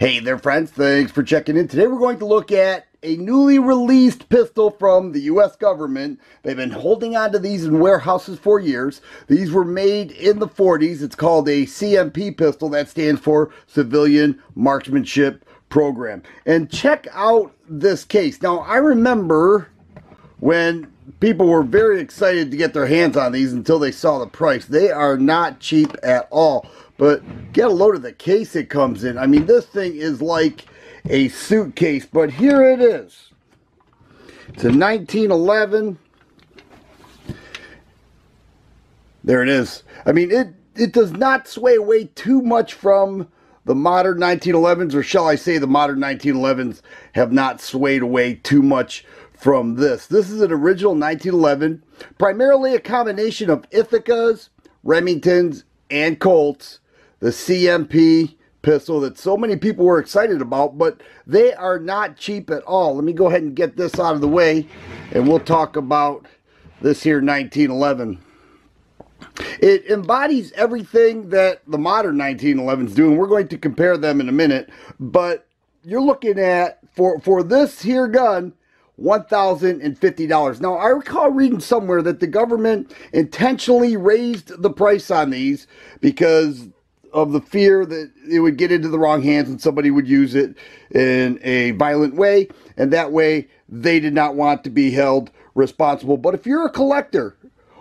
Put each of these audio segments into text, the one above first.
Hey there friends, thanks for checking in. Today we're going to look at a newly released pistol from the US government. They've been holding on to these in warehouses for years. These were made in the 40s. It's called a CMP pistol. That stands for Civilian Marksmanship Program. And check out this case. Now I remember when people were very excited to get their hands on these until they saw the price. They are not cheap at all. But get a load of the case it comes in. I mean, this thing is like a suitcase, but here it is. It's a 1911. There it is. I mean, it, it does not sway away too much from the modern 1911s, or shall I say the modern 1911s have not swayed away too much from this. This is an original 1911, primarily a combination of Ithacas, Remingtons, and Colts the CMP pistol that so many people were excited about, but they are not cheap at all. Let me go ahead and get this out of the way, and we'll talk about this here 1911. It embodies everything that the modern 1911s do, and we're going to compare them in a minute, but you're looking at, for, for this here gun, $1,050. Now, I recall reading somewhere that the government intentionally raised the price on these because of the fear that it would get into the wrong hands and somebody would use it in a violent way. And that way, they did not want to be held responsible. But if you're a collector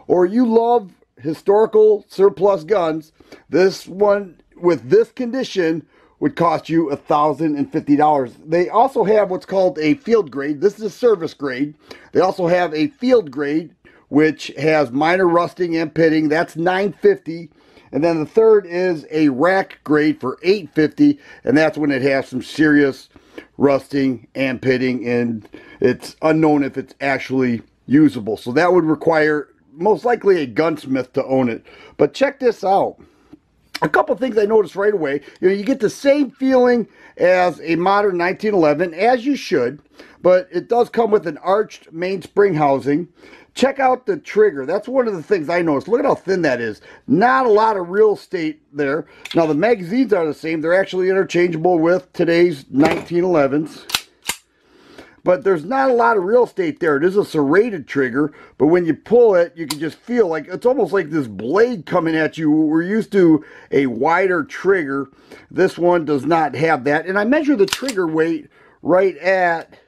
or you love historical surplus guns, this one with this condition would cost you $1,050. They also have what's called a field grade. This is a service grade. They also have a field grade which has minor rusting and pitting. That's 950 and then the third is a rack grade for 850 and that's when it has some serious rusting and pitting and it's unknown if it's actually usable. So that would require most likely a gunsmith to own it. But check this out. A couple things I noticed right away. You know, you get the same feeling as a modern 1911, as you should, but it does come with an arched mainspring housing. Check out the trigger. That's one of the things I noticed. Look at how thin that is. Not a lot of real estate there. Now, the magazines are the same. They're actually interchangeable with today's 1911s. But there's not a lot of real estate there. It is a serrated trigger, but when you pull it, you can just feel like it's almost like this blade coming at you. We're used to a wider trigger. This one does not have that. And I measure the trigger weight right at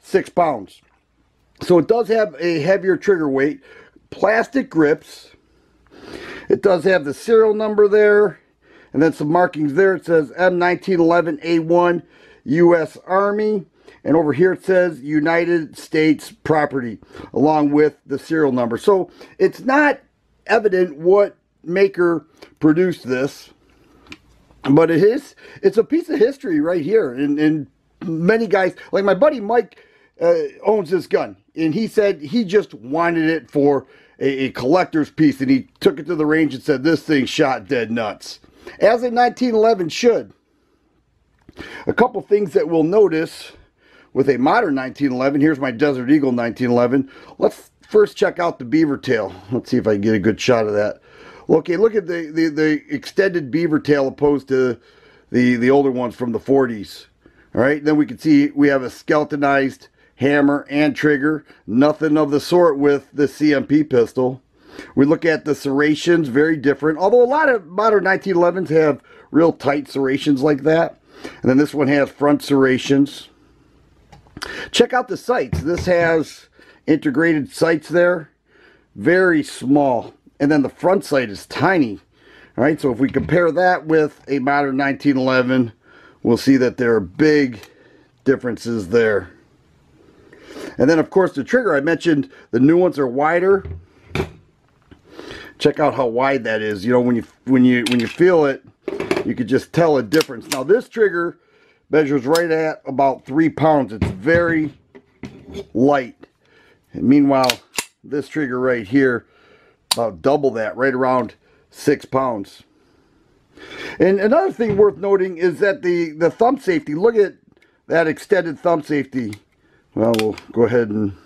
six pounds. So it does have a heavier trigger weight, plastic grips. It does have the serial number there, and then some markings there. It says M1911A1 U.S. Army, and over here it says United States Property, along with the serial number. So it's not evident what maker produced this, but it is. It's a piece of history right here, and, and many guys, like my buddy Mike, uh, owns this gun and he said he just wanted it for a, a, collector's piece and he took it to the range and said this thing shot dead nuts. As a 1911 should. A couple things that we'll notice with a modern 1911 here's my desert eagle 1911 let's first check out the beaver tail. Let's see if i can get a good shot of that. Okay look at the the, the extended beaver tail opposed to the the older ones from the 40s all right then we can see we have a skeletonized hammer, and trigger. Nothing of the sort with the CMP pistol. We look at the serrations, very different. Although a lot of modern 1911s have real tight serrations like that. And then this one has front serrations. Check out the sights. This has integrated sights there. Very small. And then the front sight is tiny. All right, so if we compare that with a modern 1911, we'll see that there are big differences there. And then of course the trigger, I mentioned the new ones are wider. Check out how wide that is. You know, when you when you when you feel it, you could just tell a difference. Now this trigger measures right at about three pounds. It's very light. And meanwhile, this trigger right here, about double that, right around six pounds. And another thing worth noting is that the, the thumb safety, look at that extended thumb safety well we'll go ahead and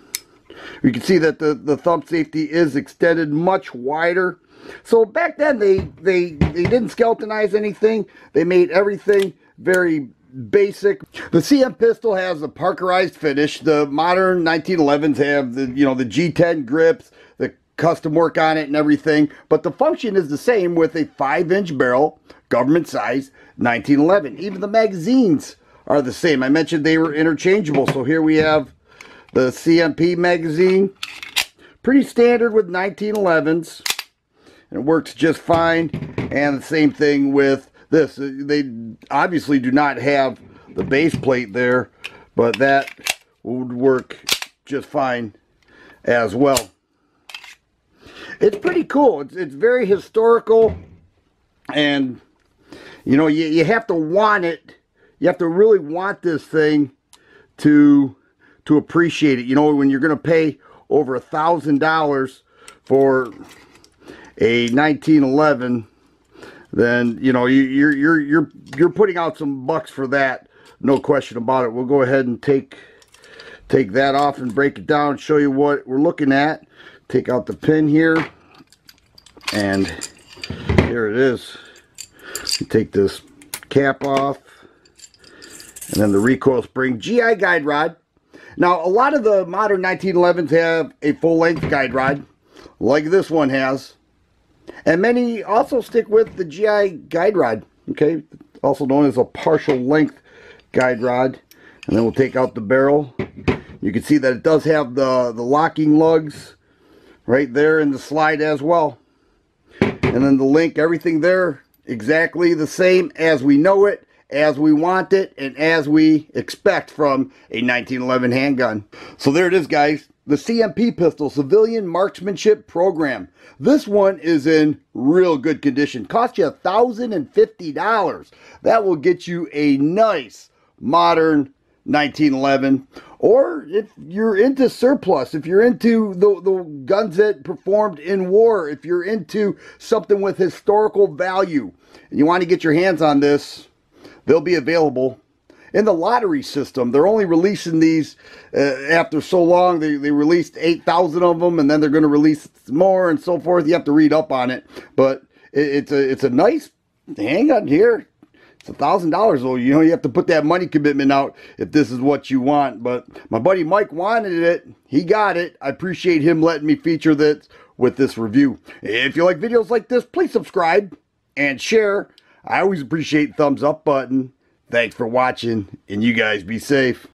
you can see that the the thumb safety is extended much wider so back then they they they didn't skeletonize anything they made everything very basic. The CMP pistol has a Parkerized finish. The modern 1911s have the you know the G10 grips, the custom work on it and everything. But the function is the same with a five inch barrel, government size 1911. Even the magazines are the same. I mentioned they were interchangeable. So here we have the CMP magazine. Pretty standard with 1911s. And it works just fine. And the same thing with this. Uh, they obviously do not have the base plate there, but that would work just fine as well. It's pretty cool. It's, it's very historical and you know, you, you have to want it. You have to really want this thing to to appreciate it. You know, when you're going to pay over a thousand dollars for a 1911, then you know you, you're you're you're you're putting out some bucks for that. No question about it. We'll go ahead and take take that off and break it down. Show you what we're looking at. Take out the pin here, and here it is. Take this cap off, and then the recoil spring GI guide rod. Now, a lot of the modern 1911s have a full-length guide rod, like this one has. And many also stick with the GI guide rod, okay? Also known as a partial length guide rod. And then we'll take out the barrel. You can see that it does have the, the locking lugs right there in the slide as well. And then the link, everything there exactly the same as we know it, as we want it, and as we expect from a 1911 handgun. So there it is, guys. The CMP pistol, Civilian Marksmanship Program. This one is in real good condition. Cost you $1,050. That will get you a nice modern 1911 or if you're into surplus, if you're into the, the guns that performed in war, if you're into something with historical value, and you want to get your hands on this, they'll be available in the lottery system. They're only releasing these uh, after so long. They, they released 8,000 of them, and then they're going to release more and so forth. You have to read up on it. But it, it's a it's a nice handgun here. It's a thousand dollars though. You know, you have to put that money commitment out if this is what you want. But my buddy Mike wanted it. He got it. I appreciate him letting me feature this with this review. If you like videos like this, please subscribe and share. I always appreciate thumbs up button. Thanks for watching, and you guys be safe.